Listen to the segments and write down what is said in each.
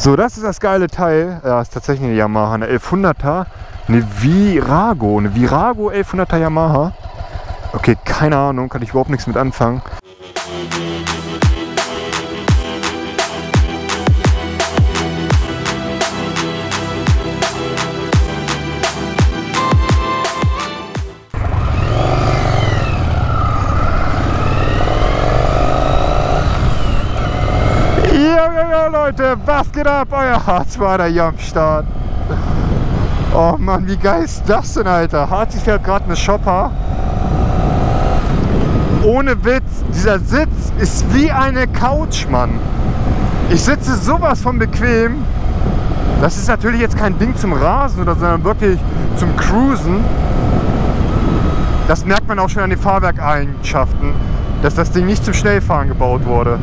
So, das ist das geile Teil. Ja, ist tatsächlich eine Yamaha, eine 1100er. Eine Virago, eine Virago 1100er Yamaha. Okay, keine Ahnung, kann ich überhaupt nichts mit anfangen. Leute, was geht ab? Euer Harzwader hier am Start. Oh Mann, wie geil ist das denn, Alter? Harzi fährt gerade eine Shopper. Ohne Witz, dieser Sitz ist wie eine Couch, Mann. Ich sitze sowas von bequem. Das ist natürlich jetzt kein Ding zum Rasen oder sondern wirklich zum Cruisen. Das merkt man auch schon an den Fahrwerkeigenschaften, dass das Ding nicht zum Schnellfahren gebaut wurde.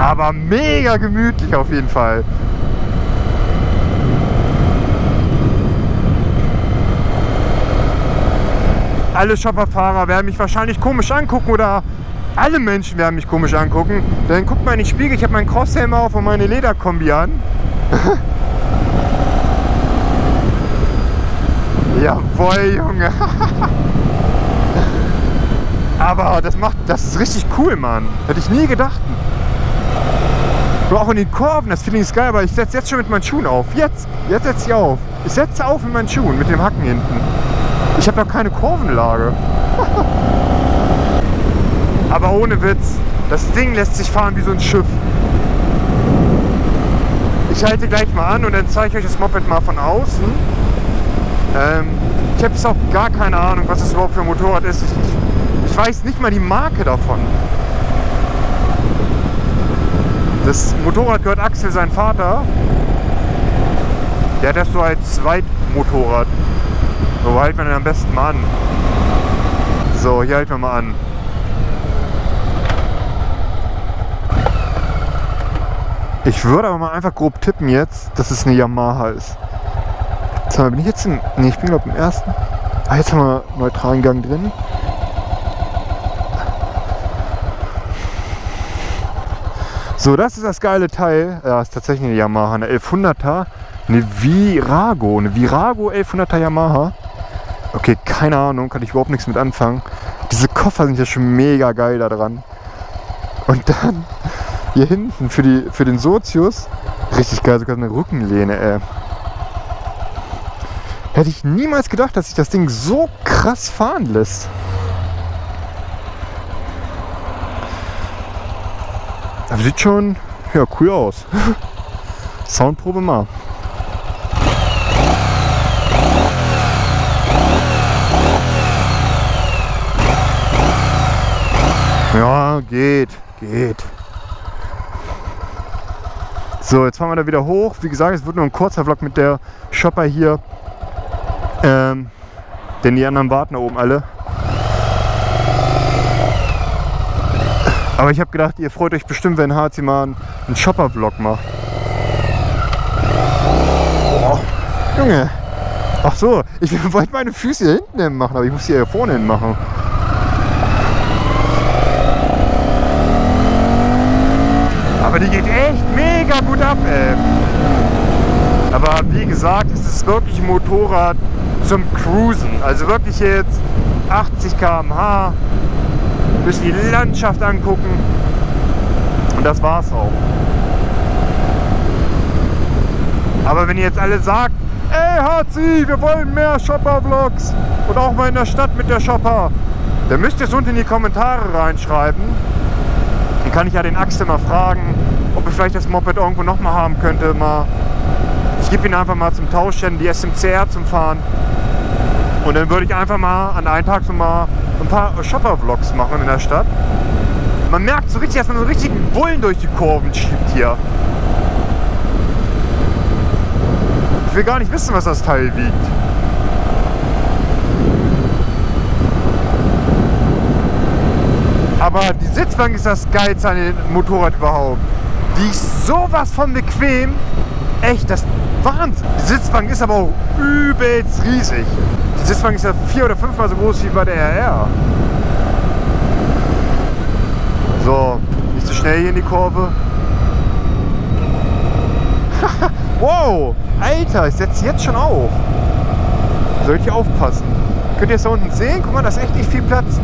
Aber mega gemütlich auf jeden Fall. Alle Shopperfahrer werden mich wahrscheinlich komisch angucken oder alle Menschen werden mich komisch angucken. Denn guck mal in den Spiegel, ich habe meinen Crosshelm auf und meine Lederkombi an. Jawohl, Junge. Aber das macht, das ist richtig cool, Mann. Hätte ich nie gedacht. Und auch in den Kurven, das Feeling ist geil, aber ich setze jetzt schon mit meinen Schuhen auf. Jetzt, jetzt setze ich auf. Ich setze auf mit meinen Schuhen, mit dem Hacken hinten. Ich habe doch keine Kurvenlage. aber ohne Witz, das Ding lässt sich fahren wie so ein Schiff. Ich halte gleich mal an und dann zeige ich euch das Moped mal von außen. Ähm, ich habe jetzt auch gar keine Ahnung, was das überhaupt für ein Motorrad ist. Ich, ich, ich weiß nicht mal die Marke davon. Das Motorrad gehört Axel, sein Vater. Der hat das so als Zweitmotorrad. So halten wir den am besten mal an. So, hier halten wir mal an. Ich würde aber mal einfach grob tippen jetzt, dass es eine Yamaha ist. Jetzt bin ich jetzt im. Ne, ich bin glaube im ersten. Ah, jetzt haben wir neutralen Gang drin. So, das ist das geile Teil. Ja, ist tatsächlich eine Yamaha, eine 1100er. Eine Virago, eine Virago 1100er Yamaha. Okay, keine Ahnung, kann ich überhaupt nichts mit anfangen. Diese Koffer sind ja schon mega geil da dran. Und dann hier hinten für, die, für den Sozius, richtig geil, sogar eine Rückenlehne, ey. Hätte ich niemals gedacht, dass sich das Ding so krass fahren lässt. Aber sieht schon ja, cool aus. Soundprobe mal. Ja, geht, geht. So, jetzt fahren wir da wieder hoch. Wie gesagt, es wird nur ein kurzer Vlog mit der Shopper hier. Ähm, denn die anderen warten da oben alle. Aber ich habe gedacht, ihr freut euch bestimmt, wenn HC mal einen Shopper-Vlog macht. Oh, Junge. Ach so, ich wollte meine Füße hier hinten hin machen, aber ich muss sie hier vorne hin machen. Aber die geht echt mega gut ab, ey. Aber wie gesagt, es ist wirklich ein Motorrad zum Cruisen. Also wirklich jetzt 80 km/h, bisschen die Landschaft angucken und das war's auch. Aber wenn ihr jetzt alle sagt, ey HC, wir wollen mehr Shopper-Vlogs und auch mal in der Stadt mit der Shopper, dann müsst ihr es unten in die Kommentare reinschreiben. Dann kann ich ja den Axel mal fragen, ob er vielleicht das Moped irgendwo nochmal haben könnte. Mal. Ich gebe ihn einfach mal zum Tauschen, die SMCR zum Fahren. Und dann würde ich einfach mal an einem Tag so mal ein paar Shopper-Vlogs machen in der Stadt. Man merkt so richtig, dass man so einen richtigen Bullen durch die Kurven schiebt hier. Ich will gar nicht wissen, was das Teil wiegt. Aber die Sitzbank ist das Geilste an dem Motorrad überhaupt. Die ist sowas von bequem. Echt, das Wahnsinn. Die Sitzbank ist aber auch übelst riesig. Die Sitzbank ist ja vier oder fünfmal so groß wie bei der RR. So, nicht zu so schnell hier in die Kurve. wow, Alter, ich setze jetzt schon auf. Soll ich aufpassen? Könnt ihr es da unten sehen? Guck mal, da ist echt nicht viel Platz.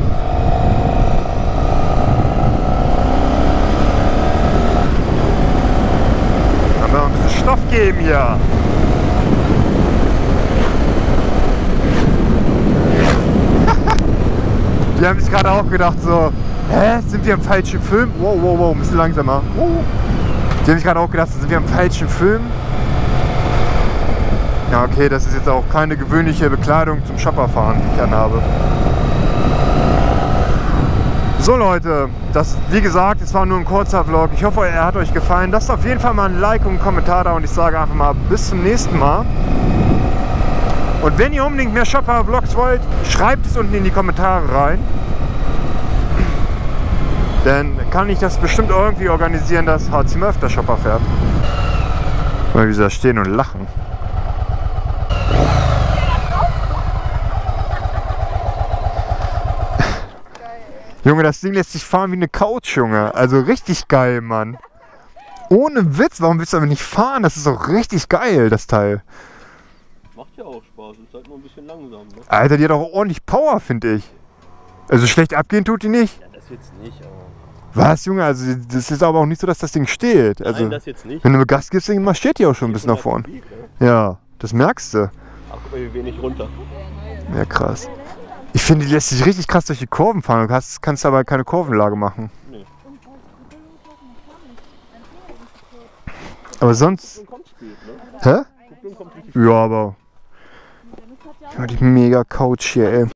Haben wir noch ein bisschen Stoff geben hier. Die haben sich gerade auch gedacht so, hä, sind wir im falschen Film? Wow, wow, wow, ein bisschen langsamer. Wow. Die haben sich gerade auch gedacht, sind wir im falschen Film? Ja, okay, das ist jetzt auch keine gewöhnliche Bekleidung zum Shopperfahren, die ich anhabe. So Leute, das wie gesagt, es war nur ein kurzer Vlog. Ich hoffe, er hat euch gefallen. Lasst auf jeden Fall mal ein Like und einen Kommentar da und ich sage einfach mal bis zum nächsten Mal. Und wenn ihr unbedingt mehr Shopper-Vlogs wollt, schreibt es unten in die Kommentare rein. Dann kann ich das bestimmt irgendwie organisieren, dass HC öfter Shopper fährt. Weil wir da stehen und lachen. Junge, das Ding lässt sich fahren wie eine Couch, Junge. Also richtig geil, Mann. Ohne Witz, warum willst du aber nicht fahren? Das ist doch richtig geil, das Teil. Macht ja auch Spaß, ist halt nur ein bisschen langsam. Ne? Alter, die hat auch ordentlich Power, finde ich. Also schlecht abgehen tut die nicht. Ja, das jetzt nicht, aber. Was, Junge? Also das ist aber auch nicht so, dass das Ding steht. Also, Nein, das jetzt nicht. wenn du mit Gas gibst, dann marschiert die auch schon ein bisschen nach vorn. Kubik, ne? Ja, das merkst du. Ach, guck mal, wie wenig runter. Ja, krass. Ich finde, die lässt sich richtig krass durch die Kurven fahren. Du kannst, kannst aber keine Kurvenlage machen. Nee. Aber sonst. Ne? Hä? Ja, aber. Ja, die mega Couch hier, ey.